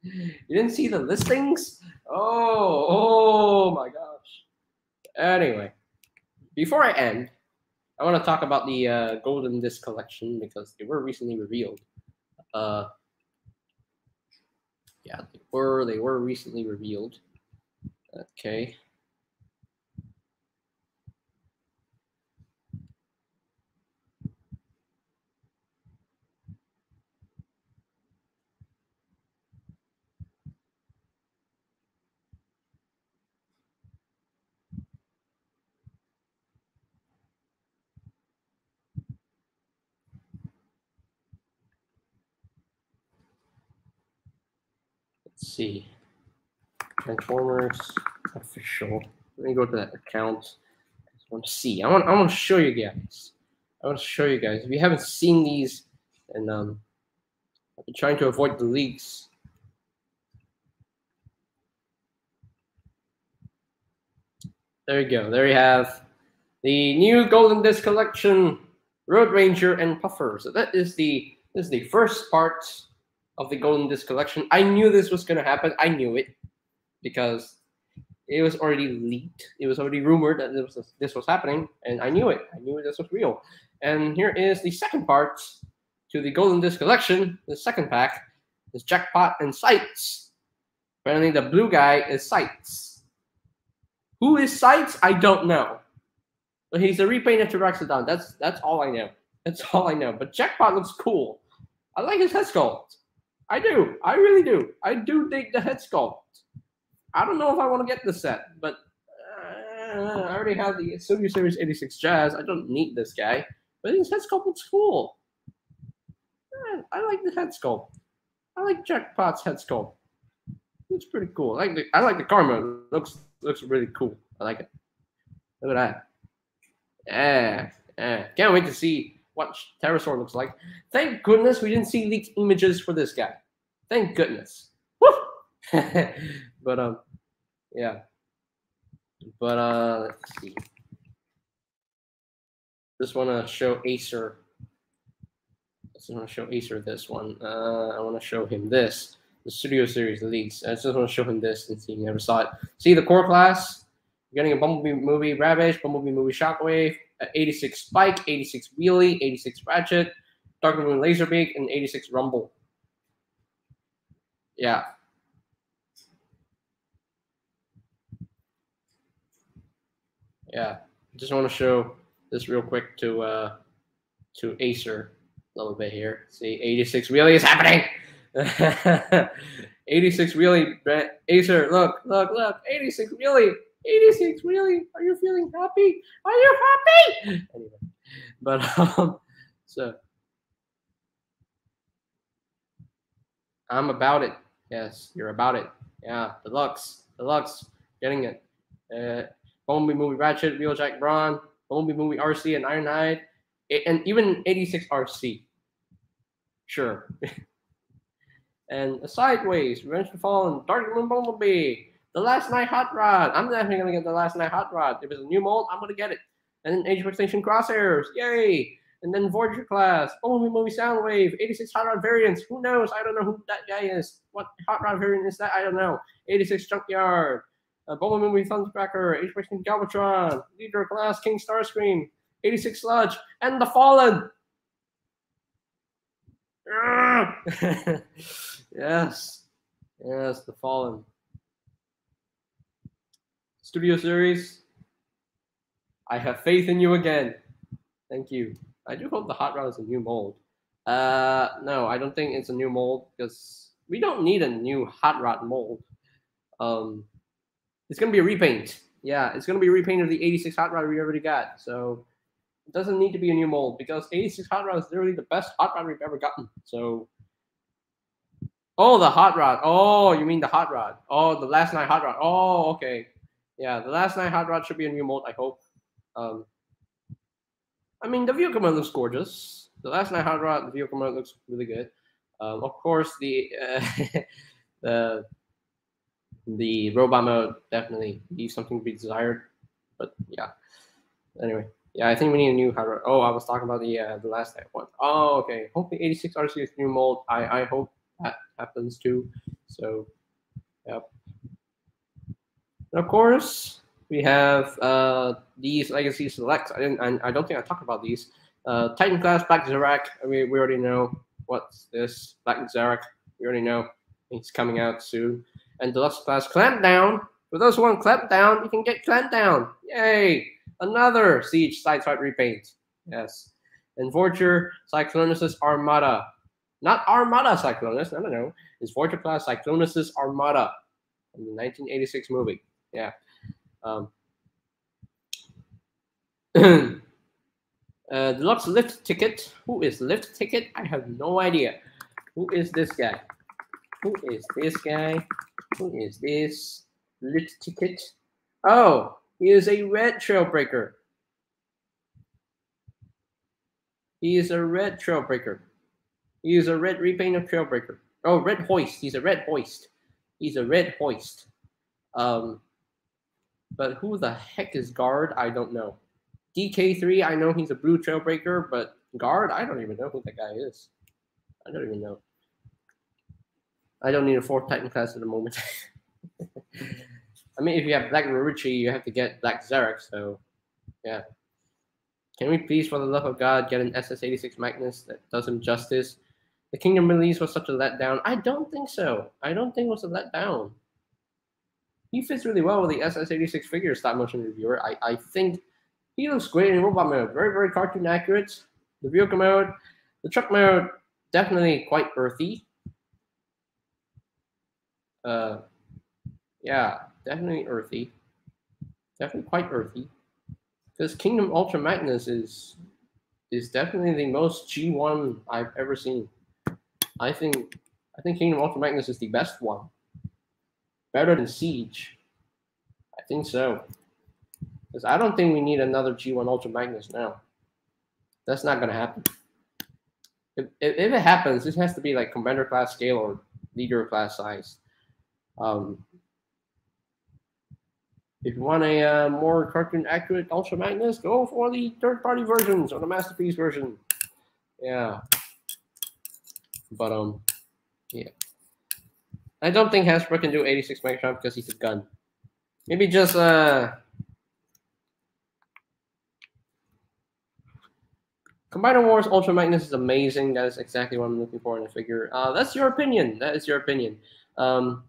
S1: you didn't see the listings. Oh, oh my gosh. Anyway before I end, I want to talk about the uh, Golden Disc collection because they were recently revealed. Uh, yeah, they were. They were recently revealed. Okay. Let's see. Transformers official. Let me go to that account. I just want to see. I want I want to show you guys. I want to show you guys. If you haven't seen these, and um, I've been trying to avoid the leaks. There you go. There you have the new Golden Disc collection, Road Ranger and Puffer. So that is the this is the first part of the Golden Disc collection. I knew this was going to happen. I knew it because it was already leaked. It was already rumored that this was, this was happening, and I knew it. I knew this was real. And here is the second part to the Golden Disc collection. The second pack is Jackpot and Sights. Apparently, the blue guy is Sights. Who is Sights? I don't know. But he's a repainted Terexodon. That's that's all I know. That's all I know. But Jackpot looks cool. I like his head sculpt. I do. I really do. I do dig the head sculpt. I don't know if I want to get the set, but uh, I already have the Studio Series 86 Jazz. I don't need this guy, but his head sculpt looks cool. Uh, I like the head sculpt. I like Jackpot's head sculpt. It's pretty cool. I like the I like the Karma. looks looks really cool. I like it. Look at that. Yeah, yeah. Can't wait to see what Terrorsaur looks like. Thank goodness we didn't see leaked images for this guy. Thank goodness. Woo! but um, yeah. But uh, let's see. Just want to show Acer. Just want to show Acer this one. Uh, I want to show him this. The Studio Series leaks. I just want to show him this and see he never saw it. See the core class. You're getting a Bumblebee movie Ravage, Bumblebee movie Shockwave, 86 Spike, 86 Wheelie, 86 Ratchet, Dark Moon Laserbeak, and 86 Rumble. Yeah. Yeah. Just want to show this real quick to uh, to Acer a little bit here. See, 86 really is happening. 86 really, Acer, look, look, look, 86 really, 86 really. Are you feeling happy? Are you happy? Anyway, but um, so I'm about it. Yes, you're about it. Yeah, deluxe, deluxe, getting it. Uh, Bumblebee movie Ratchet, Wheeljack Brawn, Bumblebee movie RC and Ironhide, and even 86 RC. Sure. and Sideways, Revenge of the Fallen, Dark Moon Bumblebee, The Last Knight Hot Rod. I'm definitely gonna get The Last Knight Hot Rod. If it's a new mold, I'm gonna get it. And then Age of Extinction Crosshairs, yay! And then Voyager class, Bumblebee movie Soundwave, 86 Hot Rod variants. Who knows? I don't know who that guy is. What Hot Rod variant is that? I don't know. 86 Junkyard, uh, Bumblebee movie Thundercracker, Age of Extinction Galvatron, Leader class King Starscream, 86 Sludge, and The Fallen. yes. Yes, The Fallen. Studio Series. I have faith in you again. Thank you. I do hope the Hot Rod is a new mold. Uh, no, I don't think it's a new mold because we don't need a new Hot Rod mold. Um, it's gonna be a repaint. Yeah, it's gonna be a repaint of the 86 Hot Rod we already got. So it doesn't need to be a new mold because 86 Hot Rod is literally the best Hot Rod we've ever gotten. So Oh, the hot rod. Oh, you mean the hot rod. Oh, the Last Knight hot rod. Oh, okay. Yeah, the Last Knight hot rod should be a new mold, I hope. Um, I mean, the vehicle mode looks gorgeous. The Last Knight hot rod, the vehicle mode looks really good. Um, of course, the uh, the the robot mode definitely leaves something to be desired. But yeah. Anyway, yeah, I think we need a new hot rod. Oh, I was talking about the uh, the Last Knight one. Oh, okay. Hopefully, 86 RC is new mold. I I hope that happens too. So, yep. Of course, we have uh, these legacy selects. I didn't. I, I don't think I talked about these. Uh, Titan class Black Zarak. I mean, we already know what's this Black Zarak. We already know he's coming out soon. And deluxe class Clampdown. For those who want Clampdown, you can get Clampdown. Yay! Another Siege Sideswipe repaint. Yes. And Voyager Cyclonus Armada. Not Armada Cyclonus. No, no, no. It's Voyager class Cyclonus Armada in the 1986 movie. Yeah. Um, uh, deluxe lift ticket. Who is lift ticket? I have no idea. Who is this guy? Who is this guy? Who is this lift ticket? Oh, he is a red trailbreaker. He is a red trailbreaker. He is a red repaint of trailbreaker. Oh, red hoist. He's a red hoist. He's a red hoist. Um, but who the heck is guard? I don't know. DK3, I know he's a blue trailbreaker, but guard, I don't even know who that guy is. I don't even know. I don't need a fourth Titan class at the moment. I mean, if you have Black Marucci, you have to get Black Zarak, so yeah. Can we please, for the love of God, get an SS86 Magnus that does him justice? The Kingdom release was such a letdown. I don't think so. I don't think it was a letdown. He fits really well with the SS86 figure stop motion reviewer. I, I think he looks great in robot mode. Very, very cartoon accurate. The vehicle mode, the truck mode, definitely quite earthy. Uh, yeah, definitely earthy. Definitely quite earthy. Because Kingdom Ultra Magnus is is definitely the most G1 I've ever seen. I think I think Kingdom Ultra Magnus is the best one. Better than Siege. I think so. Because I don't think we need another G1 Ultra Magnus now. That's not gonna happen. If, if, if it happens, this has to be like commander class scale or leader class size. Um, if you want a uh, more cartoon accurate Ultra Magnus, go for the third party versions or the Masterpiece version. Yeah. But um, yeah. I don't think Hasbro can do 86 Megatron because he's a gun. Maybe just uh. Combiner Wars Ultra Magnus is amazing. That is exactly what I'm looking for in a figure. Uh, that's your opinion. That is your opinion. Um,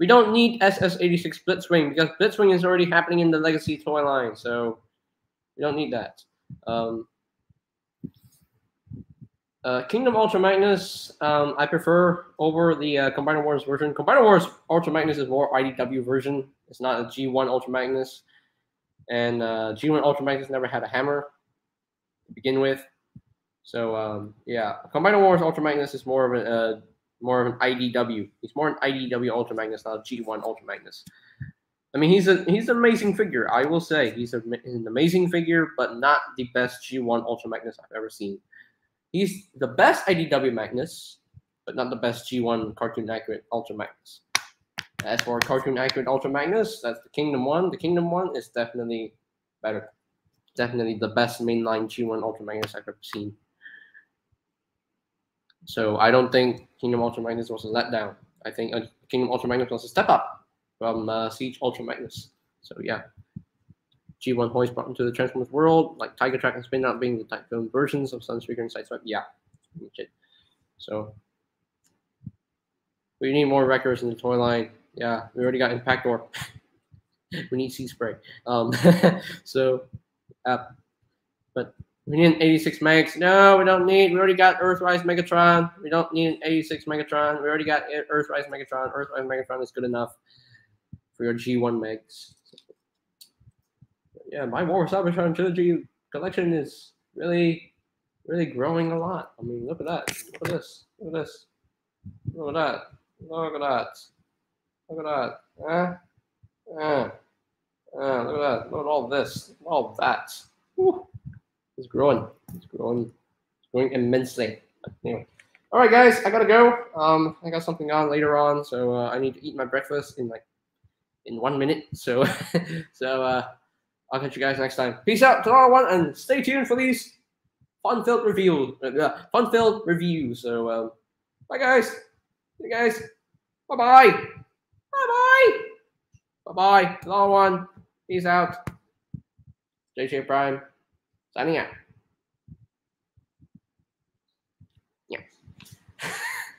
S1: we don't need SS86 Blitzwing because Blitzwing is already happening in the Legacy toy line, so we don't need that. Um, uh, Kingdom Ultra Magnus, um, I prefer over the uh, Combiner Wars version. Combiner Wars Ultra Magnus is more IDW version. It's not a G1 Ultra Magnus, and uh, G1 Ultra Magnus never had a hammer to begin with. So um, yeah, Combiner Wars Ultra Magnus is more of a uh, more of an IDW. He's more an IDW Ultra Magnus, not a G1 Ultra Magnus. I mean, he's a he's an amazing figure. I will say he's a, an amazing figure, but not the best G1 Ultra Magnus I've ever seen. He's the best IDW Magnus, but not the best G1 Cartoon Accurate Ultra Magnus. As for Cartoon Accurate Ultra Magnus, that's the Kingdom one. The Kingdom one is definitely better. Definitely the best mainline G1 Ultra Magnus I've ever seen. So I don't think Kingdom Ultra Magnus was a letdown. I think uh, Kingdom Ultra Magnus was a step up from uh, Siege Ultra Magnus. So yeah. G1 Hoist brought into the Transformers world, like Tiger Track and Spin not being the Typhoon versions of Sunstreaker and Sideswipe. Yeah. So we need more Wreckers in the toy line. Yeah, we already got Impactor. we need Sea Spray. Um, so, uh, but we need an 86 megs. No, we don't need. We already got Earthrise Megatron. We don't need an 86 Megatron. We already got Earthrise Megatron. Earthrise Megatron is good enough for your G1 megs. Yeah, my War Cybertron trilogy collection is really, really growing a lot. I mean, look at that. Look at this. Look at this. Look at that. Look at that. Look at that. Uh, uh, uh, look at that. Look at all this. All that. Whew. It's growing. It's growing. It's growing immensely. Anyway. All right, guys, I gotta go. Um, I got something on later on, so uh, I need to eat my breakfast in like in one minute. So, so uh, I'll catch you guys next time. Peace out to one, and stay tuned for these fun-filled reviews. Uh, fun-filled reviews. So, um, bye, guys. See you guys. Bye bye. Bye bye. Bye bye. Hello, one. Peace out. JJ Prime signing out.